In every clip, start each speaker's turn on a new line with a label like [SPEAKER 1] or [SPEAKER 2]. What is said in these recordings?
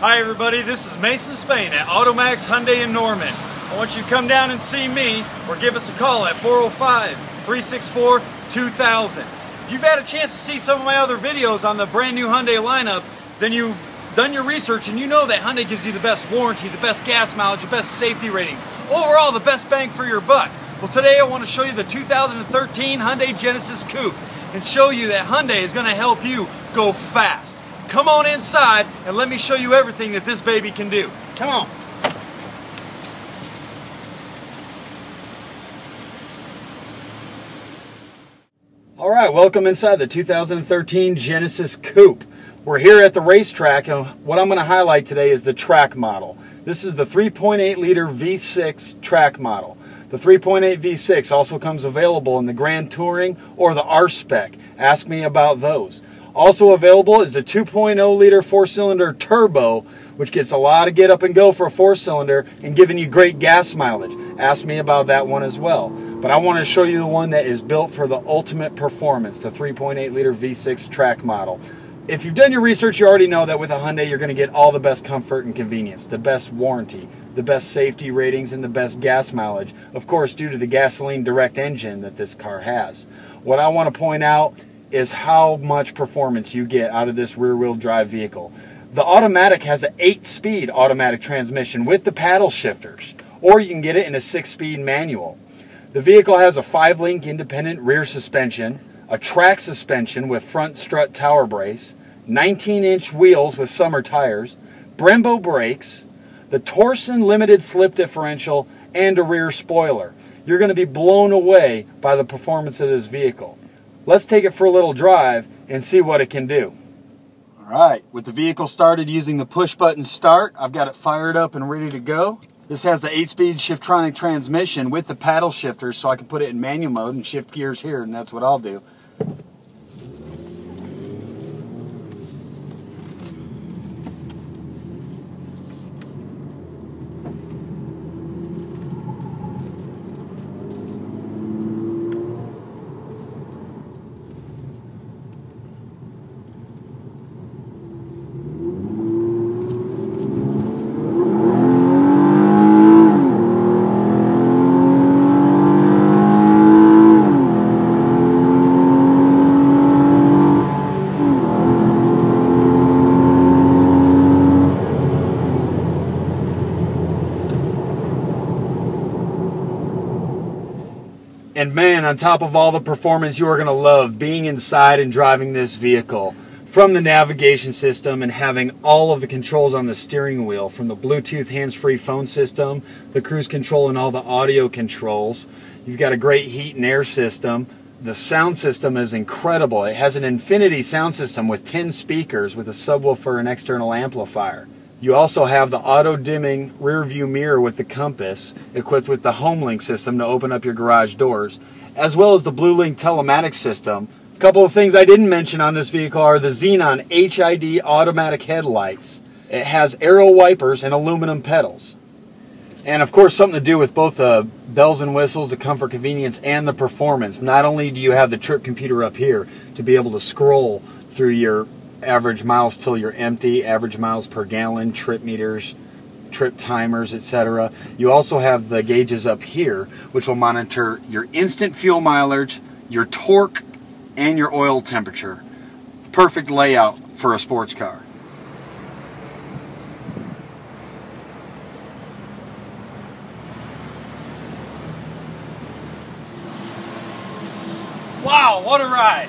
[SPEAKER 1] Hi everybody, this is Mason Spain at Automax Hyundai in Norman. I want you to come down and see me or give us a call at 405-364-2000. If you've had a chance to see some of my other videos on the brand new Hyundai lineup, then you've done your research and you know that Hyundai gives you the best warranty, the best gas mileage, the best safety ratings, overall the best bang for your buck. Well today I want to show you the 2013 Hyundai Genesis Coupe and show you that Hyundai is going to help you go fast. Come on inside and let me show you everything that this baby can do. Come on. All right, welcome inside the 2013 Genesis Coupe. We're here at the racetrack, and what I'm going to highlight today is the track model. This is the 3.8 liter V6 track model. The 3.8 V6 also comes available in the Grand Touring or the R-Spec. Ask me about those. Also available is the 2.0 liter four cylinder turbo, which gets a lot of get up and go for a four cylinder and giving you great gas mileage. Ask me about that one as well. But I want to show you the one that is built for the ultimate performance, the 3.8 liter V6 track model. If you've done your research, you already know that with a Hyundai, you're going to get all the best comfort and convenience, the best warranty, the best safety ratings, and the best gas mileage. Of course, due to the gasoline direct engine that this car has. What I want to point out is how much performance you get out of this rear wheel drive vehicle. The automatic has an 8 speed automatic transmission with the paddle shifters, or you can get it in a 6 speed manual. The vehicle has a 5 link independent rear suspension, a track suspension with front strut tower brace, 19 inch wheels with summer tires, Brembo brakes, the Torsen limited slip differential, and a rear spoiler. You're going to be blown away by the performance of this vehicle. Let's take it for a little drive and see what it can do. All right, with the vehicle started using the push button start, I've got it fired up and ready to go. This has the 8-speed Shiftronic transmission with the paddle shifters so I can put it in manual mode and shift gears here and that's what I'll do. And man, on top of all the performance, you are going to love being inside and driving this vehicle. From the navigation system and having all of the controls on the steering wheel, from the Bluetooth hands-free phone system, the cruise control and all the audio controls. You've got a great heat and air system. The sound system is incredible. It has an Infinity sound system with 10 speakers with a subwoofer and external amplifier. You also have the auto dimming rear view mirror with the compass equipped with the HomeLink system to open up your garage doors, as well as the BlueLink telematics system. A couple of things I didn't mention on this vehicle are the Xenon HID automatic headlights. It has aero wipers and aluminum pedals. And of course, something to do with both the bells and whistles, the comfort, convenience, and the performance. Not only do you have the trip computer up here to be able to scroll through your average miles till you're empty, average miles per gallon, trip meters, trip timers, etc. You also have the gauges up here, which will monitor your instant fuel mileage, your torque, and your oil temperature. Perfect layout for a sports car. Wow, what a ride!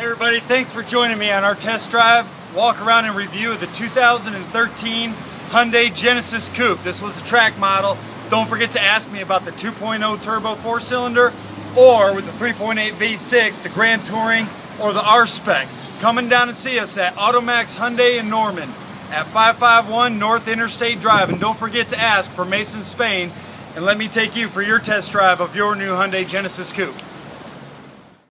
[SPEAKER 1] Everybody, thanks for joining me on our test drive, walk around and review of the 2013 Hyundai Genesis Coupe. This was a track model. Don't forget to ask me about the 2.0 turbo four cylinder or with the 3.8 V6, the Grand Touring or the R-Spec. Coming down and see us at Automax Hyundai in Norman at 551 North Interstate Drive. And don't forget to ask for Mason Spain and let me take you for your test drive of your new Hyundai Genesis Coupe.